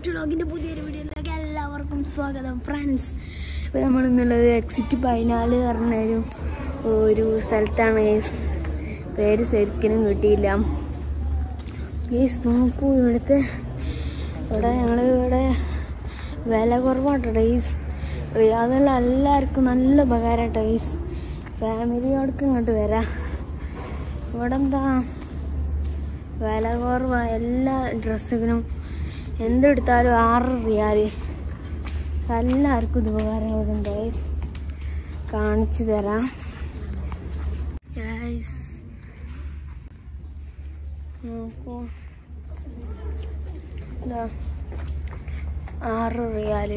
Gift വ്ളോഗിന്റെ പുതിയൊരു വീഡിയോയിലേക്ക് എല്ലാവർക്കും സ്വാഗതം ഫ്രണ്ട്സ് ഇപ്പോൾ നമ്മൾ ഇന്നുള്ളത് എക്സിറ്റ് പതിനാല് പറഞ്ഞൊരു ഒരു സ്ഥലത്താണ്. പേര് ശരിക്കും കിട്ടിയില്ല. ഗേസ് നോക്കൂ ഇവിടുത്തെ ഇവിടെ ഞങ്ങൾ ഇവിടെ വില കുറവാട്ടോ ടൈസ് അതുള്ള എല്ലാവർക്കും നല്ല ഉപകാരം ടൈസ് ഫാമിലിയോടൊക്കെ ഇങ്ങോട്ട് വരാം. ഇവിടെ എന്താ വില കുറവാണ് എല്ലാ ഡ്രസ്സിനും എന്തെടുത്താലും ആറ് റിയാൽ എല്ലാവർക്കും ഇത് ഉപകാരപ്പെടും ഗൈസ് കാണിച്ചു തരാം. ഗൈസ് നോക്കൂ. ആറ് റിയാൽ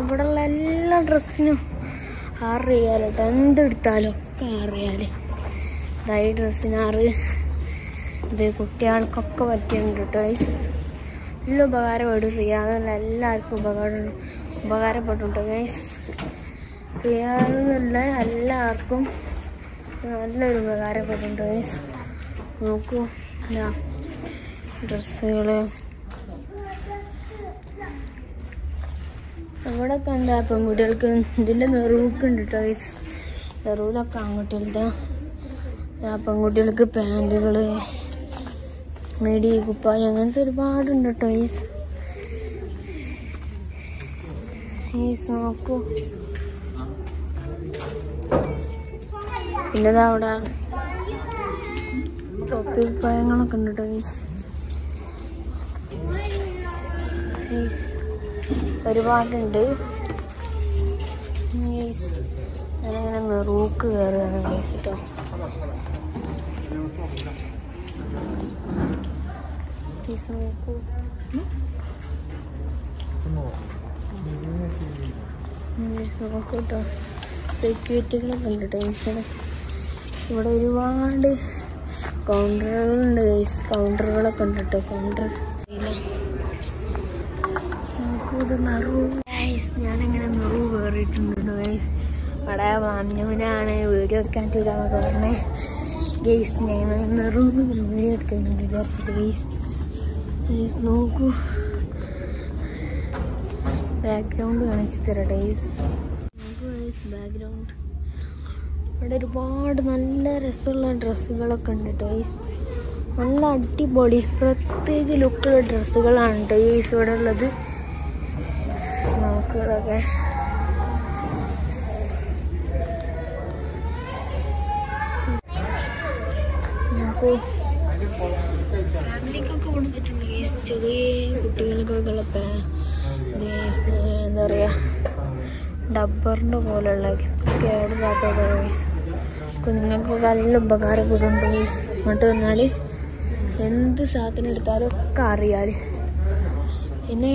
ഇവിടെയുള്ള എല്ലാ ഡ്രസ്സിനും ആറ് റിയാൽ കേട്ടോ എന്തെടുത്താലും ഒക്കെ ആറ് റിയാൽ ഡ്രസ്സിന് ആറ് ഇത് കുട്ടികൾക്കൊക്കെ പറ്റിയിട്ടുണ്ട് ഗൈസ് നല്ല ഉപകാരപ്പെടും റിയാദെന്ന് എല്ലാവർക്കും ഉപകാരം ഉപകാരപ്പെട്ടുണ്ട് ഗൈസ് റിയാദെന്നുള്ള എല്ലാവർക്കും നല്ലൊരു ഉപകാരപ്പെട്ടുണ്ട് ഗൈസ് നോക്കൂ ഡ്രസ്സുകൾ ഇവിടെയൊക്കെ എന്താ പെൺകുട്ടികൾക്ക് ഇതിന്റെ നെറുവൊക്കെ ഉണ്ട് കേട്ടോ ഗൈസ് നെറുവിലൊക്കെ ആൺകുട്ടികളുടെ പെൺകുട്ടികൾക്ക് പാന്റുകൾ മിടി കുപ്പായി. അങ്ങനത്തെ ഒരുപാടുണ്ട് കേട്ടോ ഈസ് ഈസ് നോക്കൂ പിന്നെ അവിടെ തൊപ്പി കുപ്പായങ്ങളൊക്കെ ഉണ്ട് കേട്ടോ ഈസ് ഈസ് ഒരുപാടുണ്ട്. ഈസ് ഞാനങ്ങനെ നെറൂക്ക് കയറുകയാണ് ഗൈസ് കേട്ടോ ഈസിന് ഇവിടെ ഒരുപാട് കൗണ്ടറുകളുണ്ട് ഉണ്ട് കേട്ടോ കൗണ്ടർ നോക്കൂത് നിറവ് നെറു. ഗൈസ് ഞാനങ്ങനെ നെറു കയറിയിട്ടുണ്ട് ഗൈസ് അവിടെ മാമ്നൂനാണ് വീഡിയോ എടുക്കാൻ ചെയ്താൽ പറഞ്ഞേ. ഗെയ്സ് ഞാൻ നിറവ് വീഡിയോ എടുക്കുന്നുണ്ട് വിചാരിച്ചിട്ട് ഗെയ്സ് ഗെയ്സ് നോക്കൂ. ബാക്ക്ഗ്രൗണ്ട് കാണിച്ചു തരാം ഡേയ്സ് നോക്കൂ ഗെയ്സ് ബാക്ക്ഗ്രൗണ്ട് ഇവിടെ ഒരുപാട് നല്ല രസമുള്ള ഡ്രസ്സുകളൊക്കെ ഉണ്ട് കേട്ടോ ഗെയ്സ് നല്ല അടിപൊളി പ്രത്യേക ലുക്കുള്ള ഡ്രസ്സുകളാണ് കേട്ടോ ഗെയ്സ് ഇവിടെ ഉള്ളത്. നോക്കൂ ഫാമിലിക്കൊക്കെ കൊണ്ടുപോയിട്ടുണ്ട് ചെറിയ കുട്ടികൾക്കൊക്കെ എന്താ പറയുക ഡബ്ബറിന്റെ പോലെയുള്ള കേടില്ലാത്ത വോയിസ് കുഞ്ഞുങ്ങൾക്ക് നല്ല ഉപകാരപ്പെടും വോയിസ് ഇങ്ങോട്ട് വന്നാൽ എന്ത് സാധനം എടുത്താലും ഒക്കെ അറിയാൽ പിന്നെ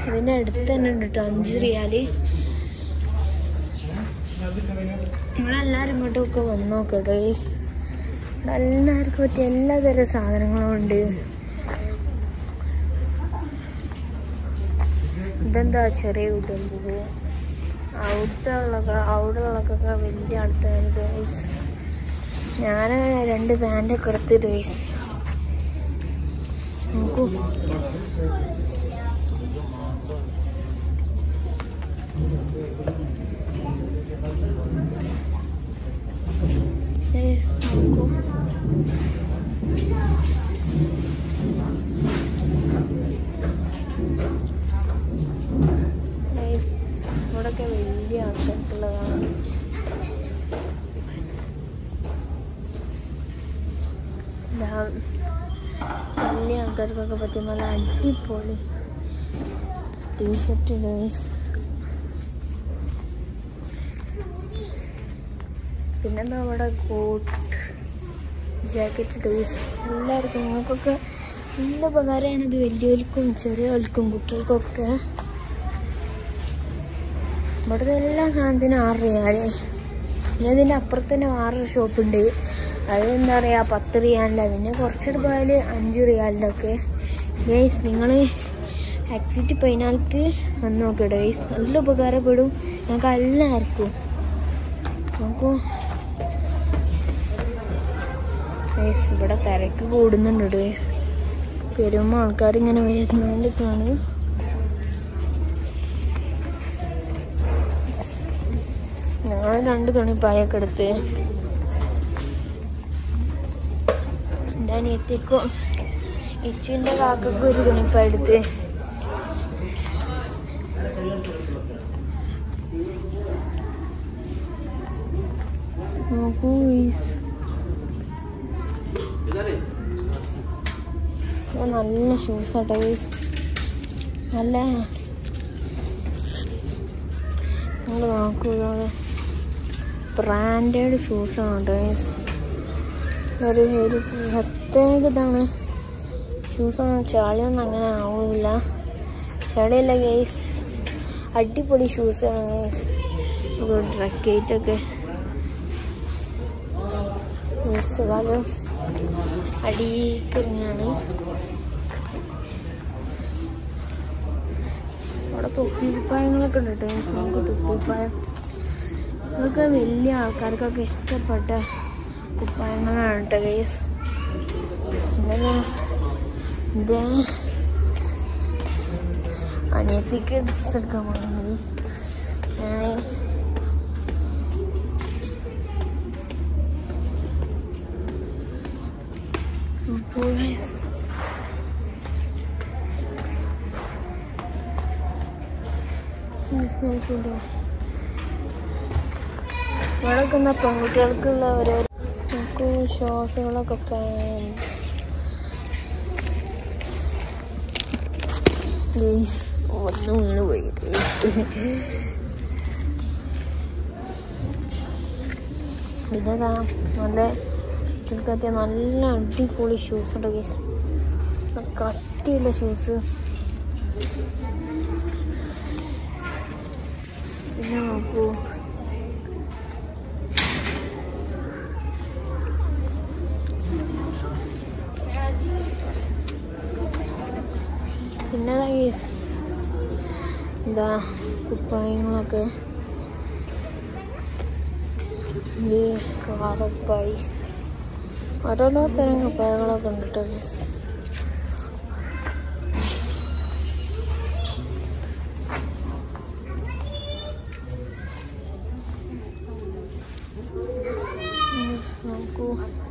ഇതിന്റെ അടുത്ത് തന്നെ ഉണ്ട് കേട്ടോ അഞ്ച് റിയാൽ നിങ്ങളെല്ലാവരും ഇങ്ങോട്ടൊക്കെ വന്ന് നോക്കുക എല്ലാവർക്കും പറ്റിയ എല്ലാതരം സാധനങ്ങളും ഉണ്ട്. ഇതെന്താ ചെറിയ കുട്ടികൾക്ക് അവിടുത്തെ ഉള്ളൊക്കെ അവിടെ ഉള്ളൊക്കെ വലിയ ആൾക്കാർ ഗൈസ് ഞാൻ രണ്ട് പാന്റൊക്കെ എടുത്ത് ഗൈസ് നോക്കൂ. ഗൈസ് ഗൈസ് ഇവിടെയൊക്കെ വലിയ ആൾക്കാർക്കുള്ളതാണ്. വലിയ ആൾക്കാർക്കൊക്കെ പറ്റിയ നല്ല അടിപൊളി ടീഷർട്ട് ഗൈസ് പിന്നെന്താ അവിടെ കോട്ട് ജാക്കറ്റ് ഡ്രസ് എല്ലാവർക്കും നിങ്ങൾക്കൊക്കെ നല്ല ഉപകാരമാണ് ഇത് വലിയവർക്കും ചെറിയവർക്കും കുട്ടികൾക്കൊക്കെ. ഇവിടുത്തെ എല്ലാ സാധനത്തിനും ആറ് റിയാൽ പിന്നെ ഇതിന്റെ അപ്പുറത്ത് തന്നെ വേറൊരു ഷോപ്പുണ്ട്. അത് എന്താ പറയുക പത്ത് റിയാലിന്റെ പിന്നെ കുറച്ചെടുത്ത് പോയാൽ അഞ്ച് റിയാലിന്റെ ഒക്കെ. ഗൈസ് നിങ്ങൾ എക്സിറ്റ് പതിനാൽക്ക് വന്ന് നോക്കിയിട്ട്. ഗൈസ് നല്ല ഉപകാരപ്പെടും. ഞങ്ങൾക്ക് എല്ലാവർക്കും നോക്കൂ ഗൈസ് ഇവിടെ തിരക്ക് കൂടുന്നുണ്ട് ഗൈസ്. പെരും ആൾക്കാരിങ്ങനെ വരുന്നോണ്ടിരിക്കാണ് ഞങ്ങൾ രണ്ട് തുണിപ്പായൊക്കെ എടുത്ത് എന്റെ അനിയത്തിക്കും ഇച്ചുവിന്റെ കാക്കക്കും ഒരു തുണിപ്പായ എടുത്ത്. നോക്കൂ നല്ല ഷൂസ് ആട്ടോ ഗൈസ് നല്ല നിങ്ങൾ നോക്കൂ ബ്രാൻഡഡ് ഷൂസാണ് ഗൈസ് ഒരു ഒരു പ്രത്യേക ഇതാണ്. ഷൂസൊന്നും ചളിയൊന്നും അങ്ങനെ ആവില്ല ചളിയല്ല ഗേസ് അടിപൊളി ഷൂസാണ് ഗേസ് ഡ്രക്കേറ്റൊക്കെ മിസ് കാലം അടിക്കരിഞ്ഞാണ് അവിടെ തൊപ്പിപ്പായങ്ങളൊക്കെ ഉണ്ട് കേട്ടോ നമുക്ക് തൊപ്പിപ്പായം ഇതൊക്കെ വലിയ ആൾക്കാർക്കൊക്കെ ഇഷ്ടപ്പെട്ട കുപ്പായങ്ങളാണ് കേട്ടോ ഗൈസ് പിന്നെ ഇത് അനിയത്തിക്ക് ഡ്രസ്സ് എടുക്കാൻ പോകണം ഗൈസ് ഞാൻ അപ്പോൾ ഗൈസ് ഗൈസ് നോക്കൂട്ടോ ഇവിടെ പെൺകുട്ടികൾക്കുള്ള ഓരോ ശ്വാസങ്ങളൊക്കെ ഫ്രണ്ട്സ് ഒന്ന് പോയി. പിന്നെ നല്ല ഇതിൽക്കത്തെ നല്ല അടിപൊളി ഷൂസ് ഉണ്ട് ഗൈസ് കട്ടിയുള്ള ഷൂസ് പിന്നെ നോക്കൂ. പിന്നെ ഗൈസ് എന്താ കുപ്പായങ്ങളൊക്കെ. ഈ കാറുപ്പായി ഓരോരോ തരം കുപ്പായങ്ങളൊക്കെ ഉണ്ട് ഗൈസ്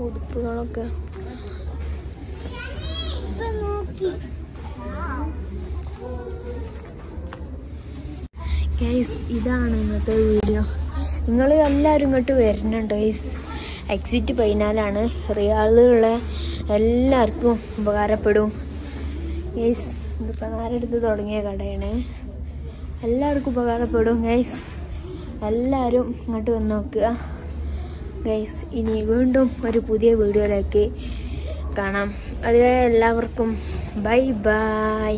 ഉടുപ്പുകളൊക്കെ. ഗൈസ് ഇതാണ് ഇന്നത്തെ വീഡിയോ നിങ്ങൾ എല്ലാവരും ഇങ്ങോട്ട് വരുന്നുണ്ട് ഗൈസ് എക്സിറ്റ് പതിനാലാണ് റിയാളിലുള്ള എല്ലാവർക്കും ഉപകാരപ്പെടും. ഗൈസ് ഇതിപ്പോൾ നേരെടുത്ത് തുടങ്ങിയ കടയാണ്? എല്ലാവർക്കും ഉപകാരപ്പെടും ഗൈസ് എല്ലാവരും ഇങ്ങോട്ട് വന്ന് നോക്കുക. ഗൈസ് ഇനി വീണ്ടും ഒരു പുതിയ വീഡിയോയിലേക്ക് കാണാം. അതുവരെ എല്ലാവർക്കും ബൈ ബൈ